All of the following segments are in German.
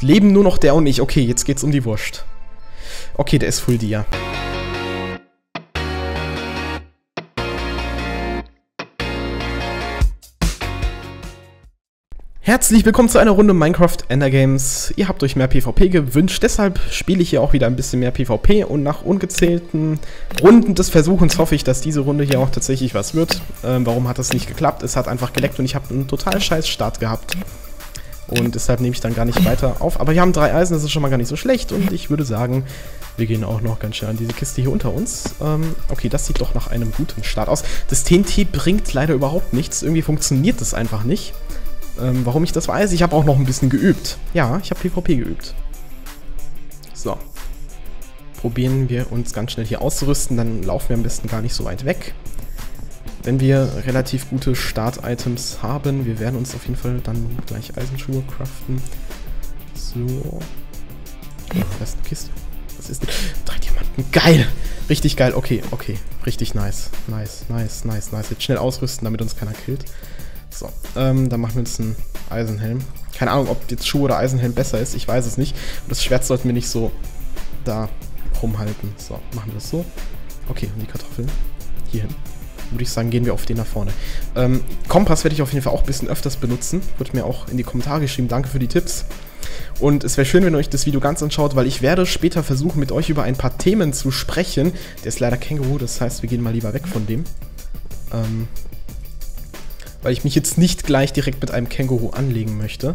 leben nur noch der und ich. Okay, jetzt geht's um die Wurst. Okay, der ist Full Dia. Herzlich willkommen zu einer Runde Minecraft Ender Games. Ihr habt euch mehr PvP gewünscht, deshalb spiele ich hier auch wieder ein bisschen mehr PvP und nach ungezählten Runden des Versuchens hoffe ich, dass diese Runde hier auch tatsächlich was wird. Ähm, warum hat das nicht geklappt? Es hat einfach geleckt und ich habe einen total scheiß Start gehabt. Und deshalb nehme ich dann gar nicht weiter auf. Aber wir haben drei Eisen, das ist schon mal gar nicht so schlecht und ich würde sagen, wir gehen auch noch ganz schnell an diese Kiste hier unter uns. Ähm, okay, das sieht doch nach einem guten Start aus. Das TNT bringt leider überhaupt nichts. Irgendwie funktioniert das einfach nicht. Ähm, warum ich das weiß? Ich habe auch noch ein bisschen geübt. Ja, ich habe PvP geübt. So. Probieren wir uns ganz schnell hier auszurüsten, dann laufen wir am besten gar nicht so weit weg. Wenn wir relativ gute Start-Items haben, wir werden uns auf jeden Fall dann gleich Eisenschuhe craften. So. Das ist eine Kiste. Was ist denn? Drei Diamanten. Geil! Richtig geil. Okay, okay. Richtig nice. Nice, nice, nice, nice. Jetzt schnell ausrüsten, damit uns keiner killt. So, ähm, dann machen wir uns einen Eisenhelm. Keine Ahnung, ob jetzt Schuh oder Eisenhelm besser ist. Ich weiß es nicht. Und das Schwert sollten wir nicht so da rumhalten. So, machen wir das so. Okay, und die Kartoffeln hier hin. Würde ich sagen, gehen wir auf den nach vorne. Ähm, Kompass werde ich auf jeden Fall auch ein bisschen öfters benutzen. Wird mir auch in die Kommentare geschrieben. Danke für die Tipps. Und es wäre schön, wenn ihr euch das Video ganz anschaut, weil ich werde später versuchen, mit euch über ein paar Themen zu sprechen. Der ist leider Känguru, das heißt, wir gehen mal lieber weg von dem. Ähm, weil ich mich jetzt nicht gleich direkt mit einem Känguru anlegen möchte.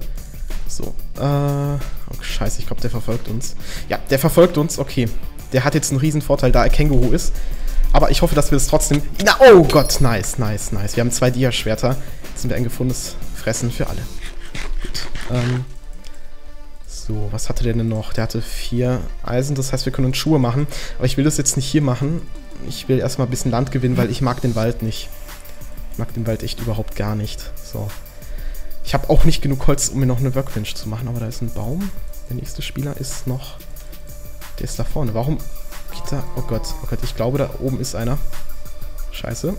So, äh, oh scheiße, ich glaube, der verfolgt uns. Ja, der verfolgt uns, okay. Der hat jetzt einen riesen Vorteil, da er Känguru ist. Aber ich hoffe, dass wir das trotzdem... Na, oh Gott, nice, nice, nice. Wir haben zwei Dia-Schwerter. Jetzt sind wir ein gefundenes Fressen für alle. Gut, ähm... So, was hatte der denn noch? Der hatte vier Eisen, das heißt, wir können uns Schuhe machen. Aber ich will das jetzt nicht hier machen. Ich will erstmal ein bisschen Land gewinnen, weil ich mag den Wald nicht. Ich mag den Wald echt überhaupt gar nicht. So. Ich habe auch nicht genug Holz, um mir noch eine Workbench zu machen, aber da ist ein Baum. Der nächste Spieler ist noch... Der ist da vorne. Warum da... Oh Gott, oh Gott, ich glaube, da oben ist einer. Scheiße.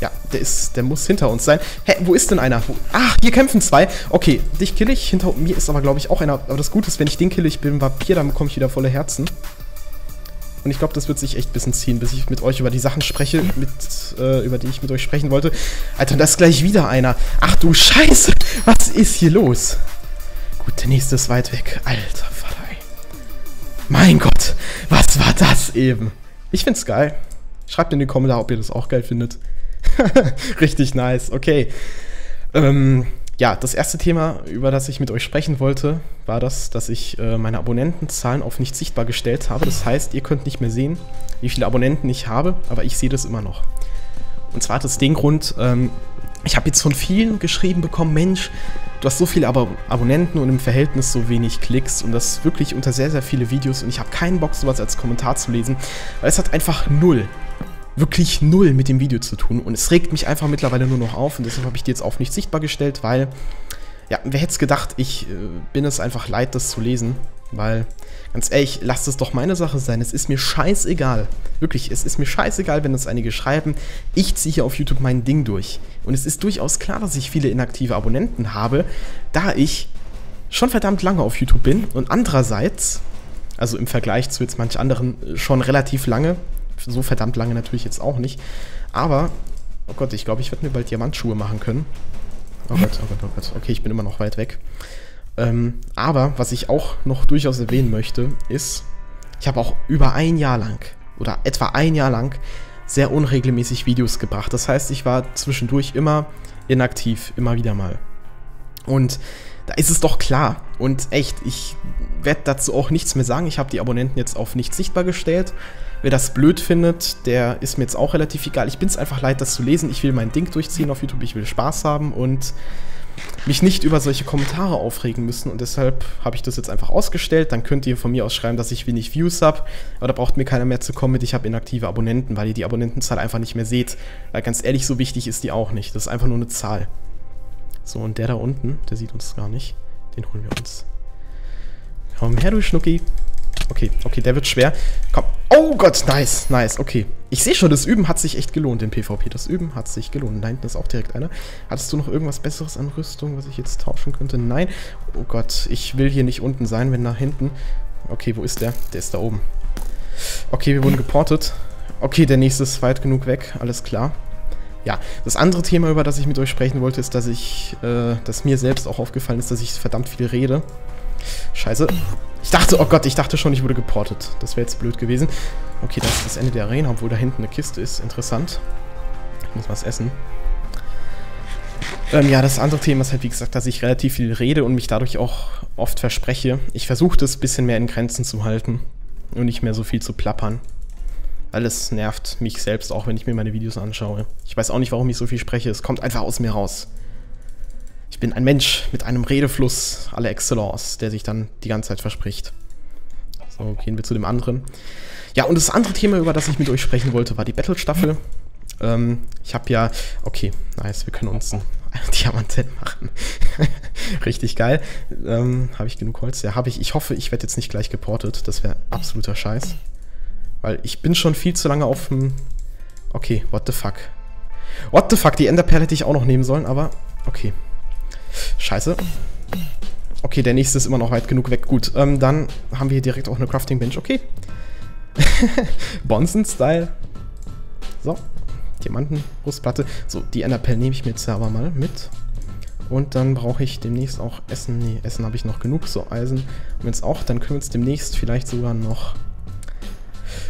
Ja, der ist, der muss hinter uns sein. Hä, wo ist denn einer? Wo, ach, hier kämpfen zwei. Okay, dich kill ich. Hinter mir ist aber, glaube ich, auch einer. Aber das Gute ist, wenn ich den kill, ich bin Vampir, dann bekomme ich wieder volle Herzen. Und ich glaube, das wird sich echt ein bisschen ziehen, bis ich mit euch über die Sachen spreche, mit, äh, über die ich mit euch sprechen wollte. Alter, da ist gleich wieder einer. Ach du Scheiße, was ist hier los? Gut, der nächste ist weit weg. Alter. Mein Gott, was war das eben? Ich find's geil. Schreibt in die Kommentare, ob ihr das auch geil findet. Richtig nice, okay. Ähm, ja, das erste Thema, über das ich mit euch sprechen wollte, war das, dass ich äh, meine Abonnentenzahlen auf nicht sichtbar gestellt habe. Das heißt, ihr könnt nicht mehr sehen, wie viele Abonnenten ich habe, aber ich sehe das immer noch. Und zwar hat es den Grund, ähm, ich habe jetzt von vielen geschrieben bekommen, Mensch, du hast so viele Ab Abonnenten und im Verhältnis so wenig Klicks und das wirklich unter sehr, sehr viele Videos und ich habe keinen Bock, sowas als Kommentar zu lesen, weil es hat einfach null wirklich null mit dem Video zu tun. Und es regt mich einfach mittlerweile nur noch auf. Und deshalb habe ich die jetzt auf nicht sichtbar gestellt, weil, ja, wer hätte es gedacht, ich äh, bin es einfach leid, das zu lesen. Weil, ganz ehrlich, lasst es doch meine Sache sein. Es ist mir scheißegal. Wirklich, es ist mir scheißegal, wenn das einige schreiben. Ich ziehe hier auf YouTube mein Ding durch. Und es ist durchaus klar, dass ich viele inaktive Abonnenten habe, da ich schon verdammt lange auf YouTube bin. Und andererseits, also im Vergleich zu jetzt manch anderen, schon relativ lange, so verdammt lange natürlich jetzt auch nicht. Aber, oh Gott, ich glaube, ich werde mir bald Diamantschuhe machen können. Oh Gott, oh Gott, oh Gott. Okay, ich bin immer noch weit weg. Ähm, aber was ich auch noch durchaus erwähnen möchte, ist, ich habe auch über ein Jahr lang oder etwa ein Jahr lang sehr unregelmäßig Videos gebracht. Das heißt, ich war zwischendurch immer inaktiv, immer wieder mal. Und da ist es doch klar. Und echt, ich werde dazu auch nichts mehr sagen. Ich habe die Abonnenten jetzt auf nicht sichtbar gestellt. Wer das blöd findet, der ist mir jetzt auch relativ egal. Ich bin es einfach leid, das zu lesen. Ich will mein Ding durchziehen auf YouTube, ich will Spaß haben und mich nicht über solche Kommentare aufregen müssen und deshalb habe ich das jetzt einfach ausgestellt. Dann könnt ihr von mir aus schreiben, dass ich wenig Views habe, aber da braucht mir keiner mehr zu kommen mit, ich habe inaktive Abonnenten, weil ihr die Abonnentenzahl einfach nicht mehr seht. Weil ganz ehrlich, so wichtig ist die auch nicht. Das ist einfach nur eine Zahl. So, und der da unten, der sieht uns gar nicht. Den holen wir uns. Komm her, du Schnucki. Okay, okay, der wird schwer. Komm. Oh Gott, nice, nice, okay. Ich sehe schon, das Üben hat sich echt gelohnt in PvP. Das Üben hat sich gelohnt. Da hinten ist auch direkt einer. Hattest du noch irgendwas Besseres an Rüstung, was ich jetzt tauschen könnte? Nein. Oh Gott, ich will hier nicht unten sein, wenn nach hinten... Okay, wo ist der? Der ist da oben. Okay, wir wurden geportet. Okay, der nächste ist weit genug weg. Alles klar. Ja, das andere Thema, über das ich mit euch sprechen wollte, ist, dass ich, äh, dass mir selbst auch aufgefallen ist, dass ich verdammt viel rede. Scheiße. Ich dachte, oh Gott, ich dachte schon, ich wurde geportet. Das wäre jetzt blöd gewesen. Okay, das ist das Ende der Arena, obwohl da hinten eine Kiste ist. Interessant. Ich muss was essen. Ähm, ja, das andere Thema ist halt, wie gesagt, dass ich relativ viel rede und mich dadurch auch oft verspreche. Ich versuche das ein bisschen mehr in Grenzen zu halten und nicht mehr so viel zu plappern. Alles nervt mich selbst auch, wenn ich mir meine Videos anschaue. Ich weiß auch nicht, warum ich so viel spreche. Es kommt einfach aus mir raus. Ich bin ein Mensch mit einem Redefluss la Excellence, der sich dann die ganze Zeit verspricht. So, gehen wir zu dem anderen. Ja, und das andere Thema, über das ich mit euch sprechen wollte, war die Battle-Staffel. Ähm, ich habe ja... Okay, nice, wir können uns ein Diamanten machen. Richtig geil. Ähm, habe ich genug Holz? Ja, habe ich. Ich hoffe, ich werde jetzt nicht gleich geportet. Das wäre absoluter Scheiß. Weil ich bin schon viel zu lange auf dem... Okay, what the fuck. What the fuck, die Enderperle hätte ich auch noch nehmen sollen, aber... Okay. Scheiße. Okay, der nächste ist immer noch weit genug weg. Gut, ähm, dann haben wir hier direkt auch eine Crafting Bench. Okay. Bonson-Style. So. Diamanten, Brustplatte. So, die Enderperle nehme ich mir jetzt aber mal mit. Und dann brauche ich demnächst auch Essen. Nee, Essen habe ich noch genug. So, Eisen. Und jetzt auch, dann können wir uns demnächst vielleicht sogar noch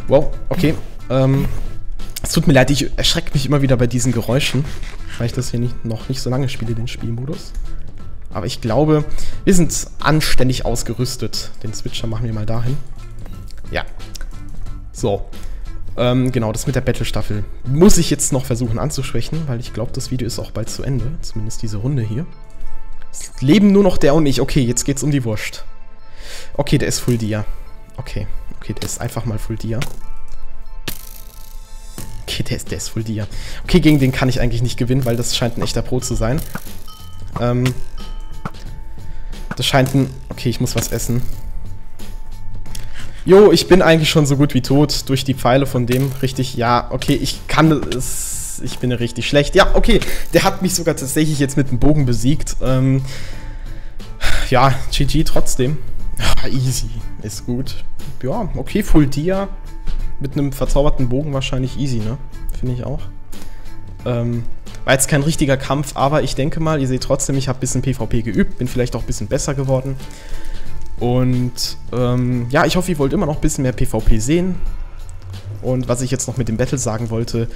Wow, okay. Ähm, es tut mir leid, ich erschrecke mich immer wieder bei diesen Geräuschen, weil ich das hier nicht, noch nicht so lange spiele, den Spielmodus. Aber ich glaube, wir sind anständig ausgerüstet. Den Switcher machen wir mal dahin. Ja. So. Ähm, genau, das mit der Battle-Staffel muss ich jetzt noch versuchen anzuschwächen, weil ich glaube, das Video ist auch bald zu Ende. Zumindest diese Runde hier. Es leben nur noch der und ich. Okay, jetzt geht's um die Wurst. Okay, der ist Full Dia. Okay. Okay, der ist einfach mal Full Dia. Okay, der ist, der ist Full Dia. Okay, gegen den kann ich eigentlich nicht gewinnen, weil das scheint ein echter Pro zu sein. Ähm, das scheint ein... Okay, ich muss was essen. Jo, ich bin eigentlich schon so gut wie tot durch die Pfeile von dem. Richtig, ja, okay, ich kann es... Ich bin richtig schlecht. Ja, okay, der hat mich sogar tatsächlich jetzt mit dem Bogen besiegt. Ähm, ja, GG trotzdem. Ja, easy, ist gut ja, okay, Full Dia. Mit einem verzauberten Bogen wahrscheinlich easy, ne? Finde ich auch. Ähm, war jetzt kein richtiger Kampf, aber ich denke mal, ihr seht trotzdem, ich habe ein bisschen PvP geübt, bin vielleicht auch ein bisschen besser geworden. Und ähm, ja, ich hoffe, ihr wollt immer noch ein bisschen mehr PvP sehen. Und was ich jetzt noch mit dem Battle sagen wollte,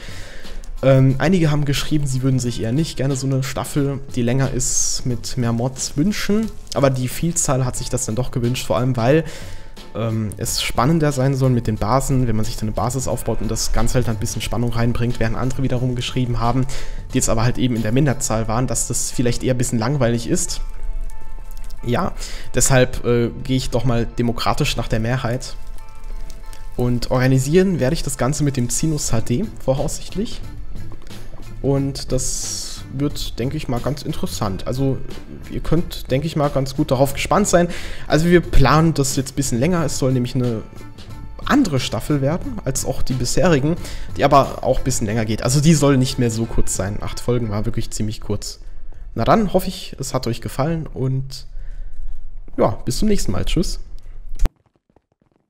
ähm, einige haben geschrieben, sie würden sich eher nicht gerne so eine Staffel, die länger ist, mit mehr Mods wünschen. Aber die Vielzahl hat sich das dann doch gewünscht, vor allem weil ähm, es spannender sein soll mit den Basen, wenn man sich dann eine Basis aufbaut und das Ganze halt ein bisschen Spannung reinbringt, während andere wiederum geschrieben haben, die jetzt aber halt eben in der Minderzahl waren, dass das vielleicht eher ein bisschen langweilig ist. Ja, deshalb äh, gehe ich doch mal demokratisch nach der Mehrheit. Und organisieren werde ich das Ganze mit dem Sinus HD, voraussichtlich. Und das wird, denke ich mal, ganz interessant. Also ihr könnt, denke ich mal, ganz gut darauf gespannt sein. Also wir planen das jetzt ein bisschen länger. Es soll nämlich eine andere Staffel werden als auch die bisherigen, die aber auch ein bisschen länger geht. Also die soll nicht mehr so kurz sein. Acht Folgen war wirklich ziemlich kurz. Na dann hoffe ich, es hat euch gefallen und ja, bis zum nächsten Mal. Tschüss.